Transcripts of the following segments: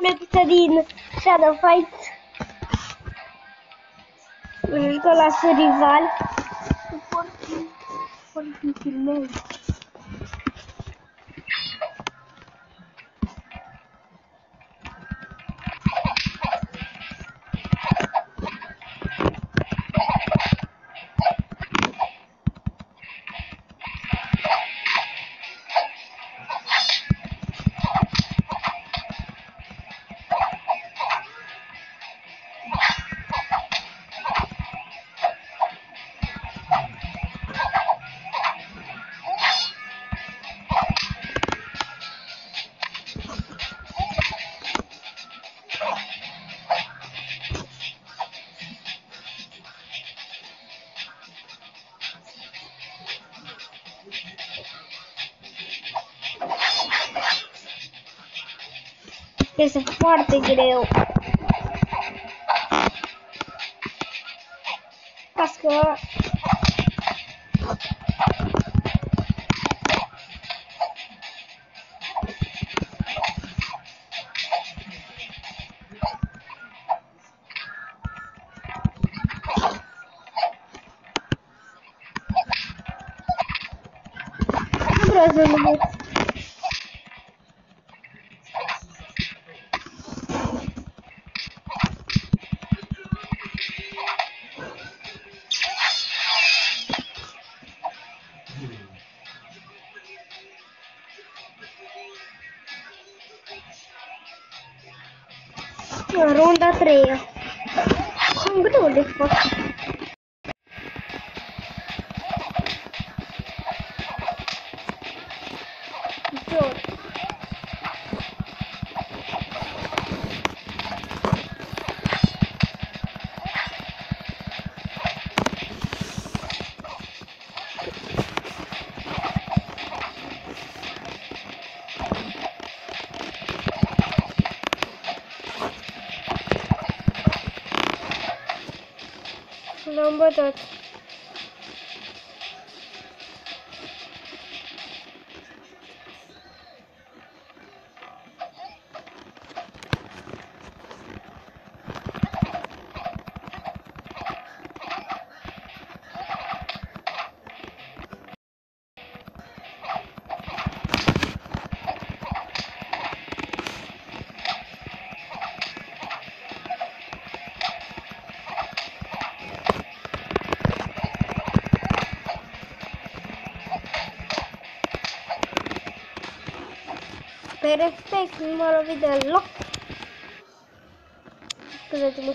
un episod din Shadow Fight. Jucăm la Survival. Foarte, foarte filmez. Este foarte greu. Pască Runda 3. Cam greu de number dot respect, nu m-a lovit deloc. Scuze-te-mă.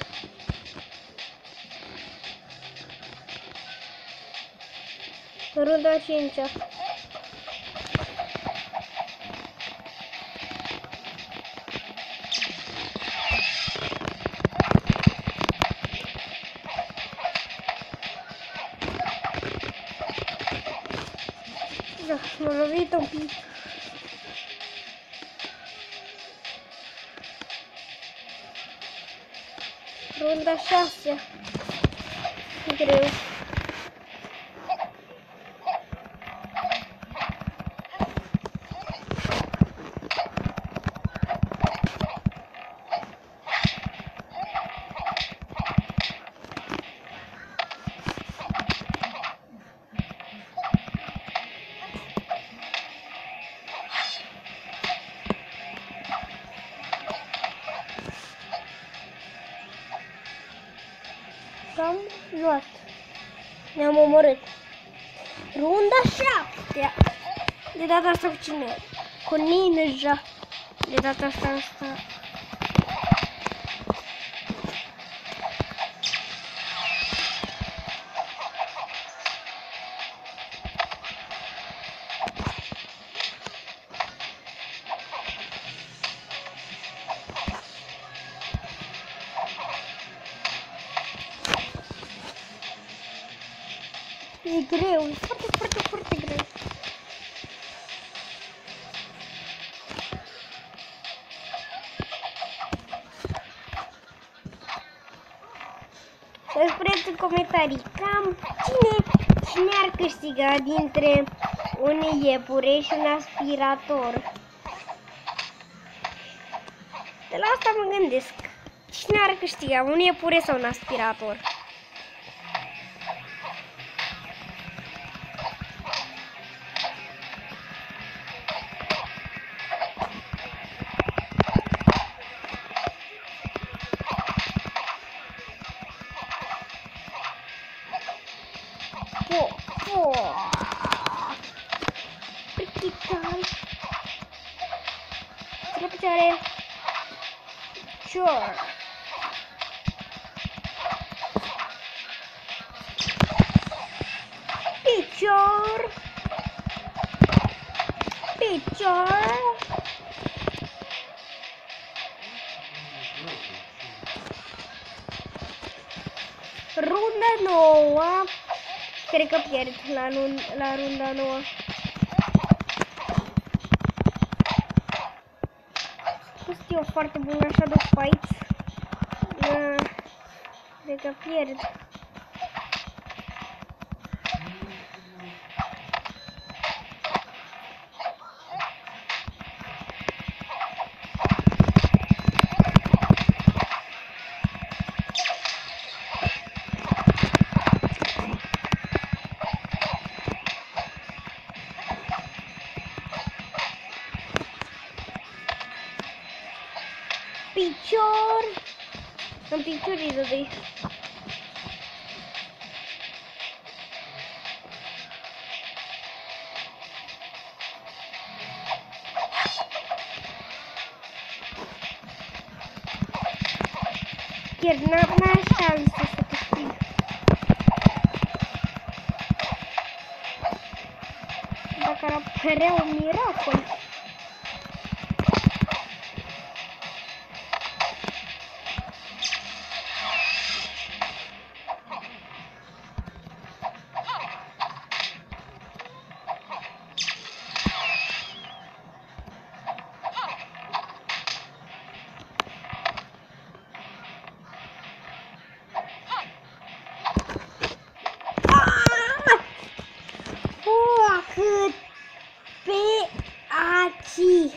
Runda 5 -a. Da, m-a lovit un pic. Runda 6. Greu. Luat. Ne-am omorât. Runda 7. De data asta cu cine? Cu Ninja. De data asta asta. Greu, e foarte, foarte, foarte greu. Să spuneți în comentarii cam cine, cine ar câștiga dintre un iepure și un aspirator. De la asta mă gândesc. Cine ar câștiga? Un iepure sau un aspirator? Picioare. Sure. Picture. Picture. Runda nouă. Cred că pierd la, run la runda nouă. Nu știu foarte bun așa de fight. Da. Cred că pierd. În piciorii de Chiar n-am n-am șansă să câștig. Dacă ar apărea un miracol. Aci.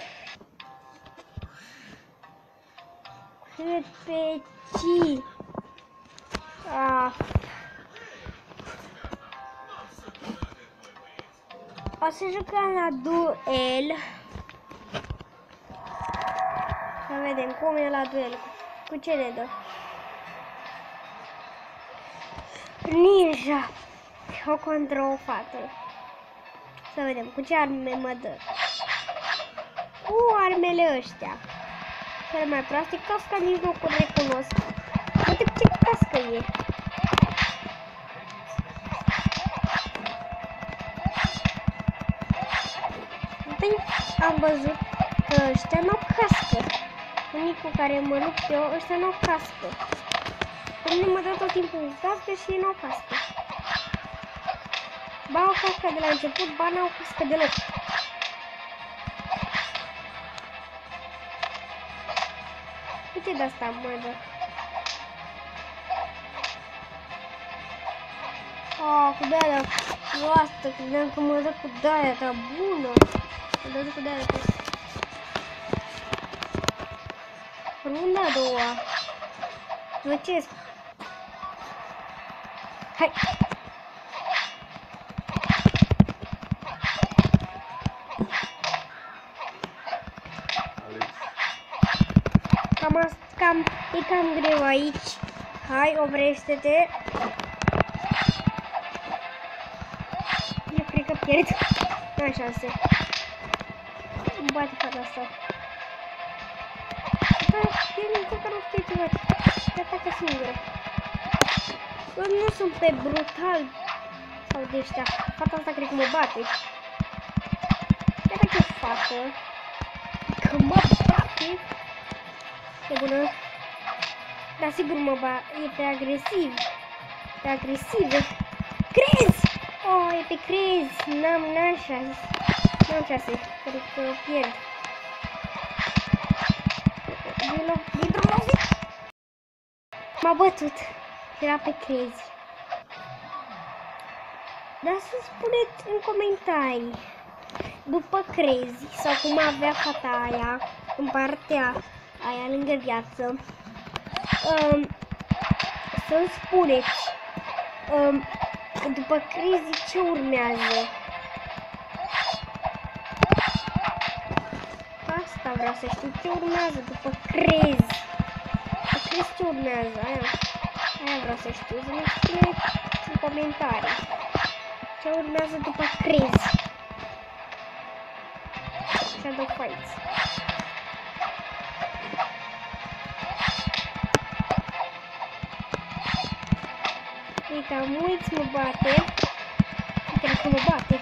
Cât pe ci. Ah. O să jucăm la duel. Să vedem cum e la duel. Cu ce ne dă? Ninja. O contra o fată. Să vedem cu ce arme mă dă. Cu armele ăștia. Cele mai proaste, casca nici nu o recunosc. Uite ce cască e. Întâi am văzut că ăștia nu au cască. Unii cu care mă lupt eu, ăștia nu au cască. Pe mine mă dă tot timpul cu cască și ei nu au cască. Ba au cască de la început, ba n-au cască deloc. Uite de asta mă dă. Oh, cu de-aia proastă, credeam că mă dă cu de-aia ta bună. Mă dă cu de-aia ta. Runda a doua. Vă ce Hai! Cam, as- cam, e cam greu aici. Hai, oprește-te. Eu cred că pierd. N-am șanse. Îmi bate fata asta. Da, el încă că nu știe ceva. Se atacă singură. Eu nu sunt pe brutal sau de ăștia. Fata asta cred că mă bate. Ia că ce fată. Că mă bate. E bună. Dar sigur mă ba, e pe agresiv. Pe agresive. Crezi! Oh, e pe crezi. N-am, n-am șase. N-am șase. Cred că pierd. Dilo, dilo, M-a bătut. Era pe crezi. Dar să spuneți în comentarii. După crezi sau cum avea fata aia în partea aia lângă viață. Um, să-mi spuneți, um, după crizi ce urmează? Asta vreau să știu, ce urmează după crezi? După crezi ce urmează? Aia, aia vreau să știu, să-mi spuneți în comentarii. Ce urmează după crezi? Shadow Fights. Uite, am mulți mă bate. Cred că mă bate.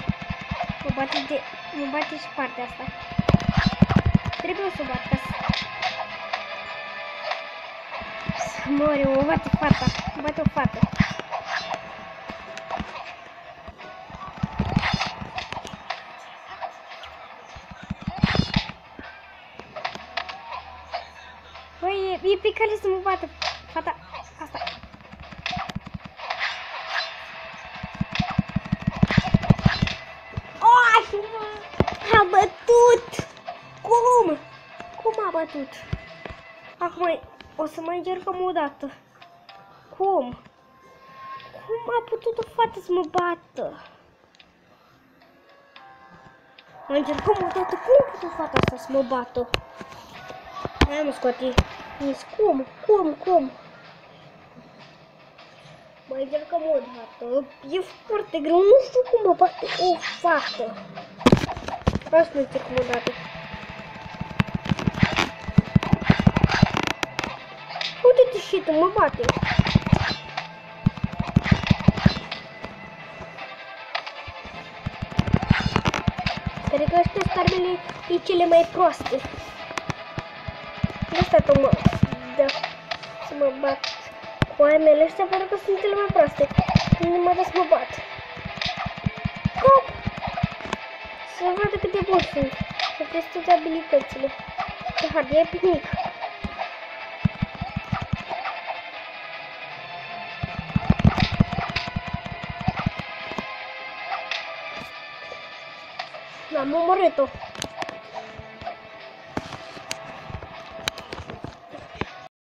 Mă bate de... Mă bate și partea asta. Trebuie să o bat ca să... Să mor eu, mă bate fata. Mă bate o fată. Băi, e, e pe cale să mă bată fata Cum a bătut? Acum o să mai încercăm o dată. Cum? Cum a putut o fată să mă bată? Mai încercăm o dată. Cum a putut fata asta să mă bată? Hai mă scoate. Nici cum? Cum? Cum? Mai încercăm o dată. E foarte greu. Nu știu cum mă bate o fată. Hai să mai încercăm o dată. Uite-te și tu, mă bate. Cred că astea sunt armele e cele mai proaste. De asta tot mă... Da. Să mă bat cu armele astea pentru că sunt cele mai proaste. Nu mă dă să mă bat. Hop! Să vadă cât de bun sunt. Să testez abilitățile. De hard, e picnic. morreto.